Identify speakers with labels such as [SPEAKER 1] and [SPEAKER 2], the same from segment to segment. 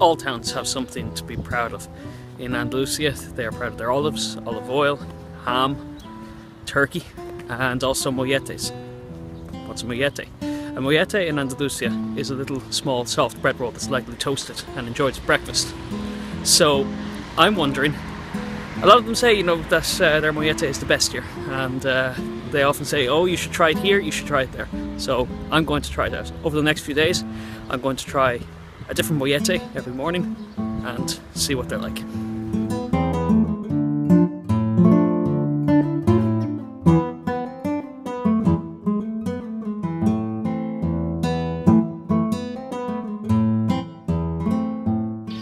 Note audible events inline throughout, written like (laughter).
[SPEAKER 1] all towns have something to be proud of. In Andalusia, they are proud of their olives, olive oil, ham, turkey, and also molletes. What's a mollete? A mollete in Andalusia is a little small soft bread roll that's lightly toasted and enjoyed as breakfast. So I'm wondering, a lot of them say, you know, that uh, their mollete is the best here, and uh, they often say, oh, you should try it here, you should try it there. So I'm going to try out. Over the next few days, I'm going to try a different mollete every morning and see what they're like.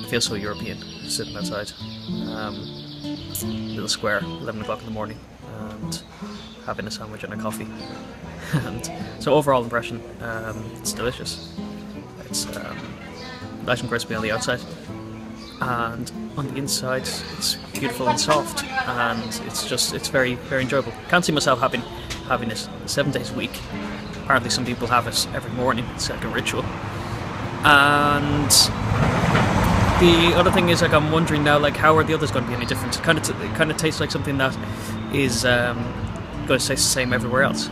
[SPEAKER 1] I feel so European sitting outside. Um, little square, 11 o'clock in the morning, and having a sandwich and a coffee. (laughs) and so overall impression, um, it's delicious. It's um, nice and crispy on the outside, and on the inside, it's beautiful and soft, and it's just it's very very enjoyable. Can't see myself having having it seven days a week. Apparently, some people have it every morning. It's like a ritual, and the other thing is like I'm wondering now like how are the others going to be any different? It kind of it kind of tastes like something that is um, going to taste the same everywhere else.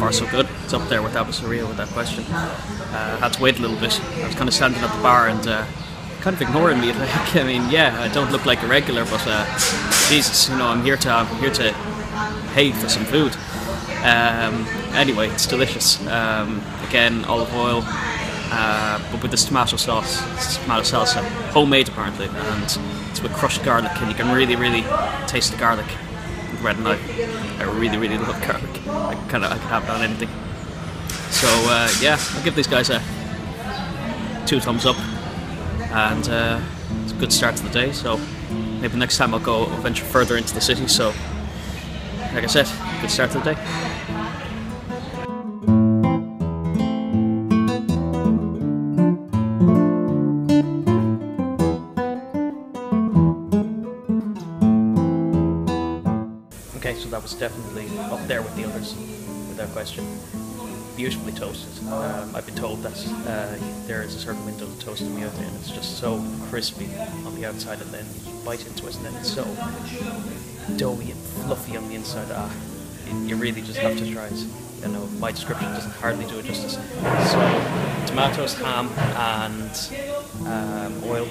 [SPEAKER 1] Far, so good. It's up there with Abasseria without question. Uh, had to wait a little bit. I was kind of standing at the bar and uh, kind of ignoring me. (laughs) Like, I mean, yeah, I don't look like a regular, but uh, Jesus, you know, I'm here to I'm here to pay for some food. Um, anyway, it's delicious. Um, again, olive oil, uh, but with this tomato sauce, it's tomato salsa, homemade apparently, and it's with crushed garlic, and you can really, really taste the garlic. Red knife. I really, really love garlic. I kind of I could have done anything. So uh, yeah, I'll give these guys a two thumbs up and uh, it's a good start to the day. So maybe next time I'll go venture further into the city. So, like I said, good start to the day. Okay, so that was definitely up there with the others, without question. Beautifully toasted. Um, I've been told that uh, there is a certain window to toast the mollete, and it's just so crispy on the outside, and then you bite into it, and then it's so doughy and fluffy on the inside. Ah, you- you really just have to try it. You know, my description doesn't hardly do it justice. So, tomatoes, ham, and um, oil,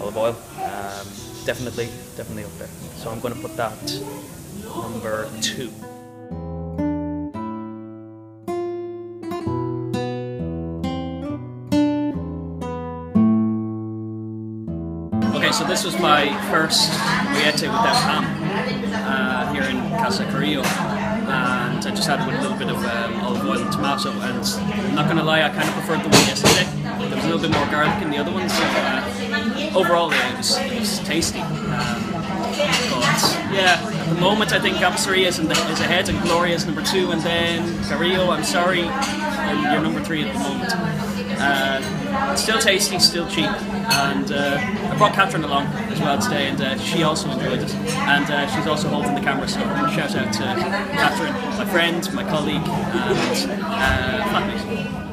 [SPEAKER 1] olive oil. Um, definitely, definitely up there. So I'm going to put that number two. Okay, so this was my first mollete without ham uh, here in Casa Carrillo, and I just had it with a little bit of um, olive oil and tomato. And I'm not gonna lie, I kind of preferred the one yesterday. Little bit more garlic in the other ones. uh, overall, it was, it was tasty. Um, but yeah, at the moment, I think Abasseria is, is ahead, and Gloria is number two, and then Carrillo. I'm sorry, you're number three at the moment. Uh, still tasty, still cheap, and uh, I brought Catherine along as well today, and uh, she also enjoyed it. And uh, she's also holding the camera, so shout out to Catherine, my friend, my colleague, and uh, flatmate.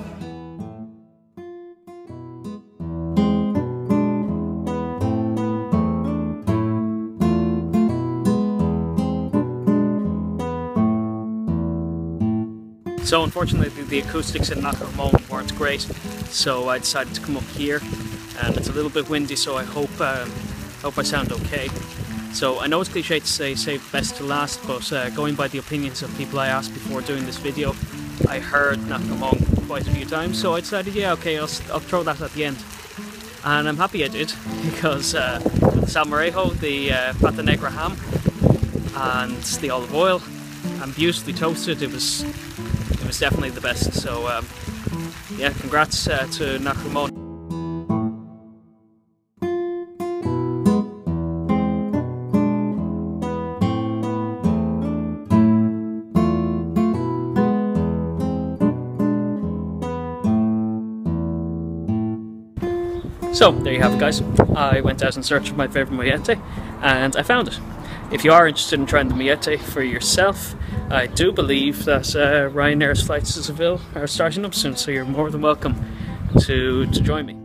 [SPEAKER 1] So unfortunately the, acoustics in Nacaramon weren't great, so I decided to come up here and it's a little bit windy so I hope um, hope I sound okay. So I know it's cliche to say save best to last, but uh, going by the opinions of people I asked before doing this video, I heard Nacaramon quite a few times, so I decided yeah okay I'll, I'll throw that at the end. And I'm happy I did (laughs) because uh, the salmorejo, the uh, pata negra ham and the olive oil and beautifully toasted, it was was definitely the best. So um, yeah, congrats uh, to Nakamon. So there you have it, guys. I went out in search of my favourite mollete, and I found it. If you are interested in trying the mollete for yourself, I do believe that uh, Ryanair's flights to Seville are starting up soon, so you're more than welcome to, to join me.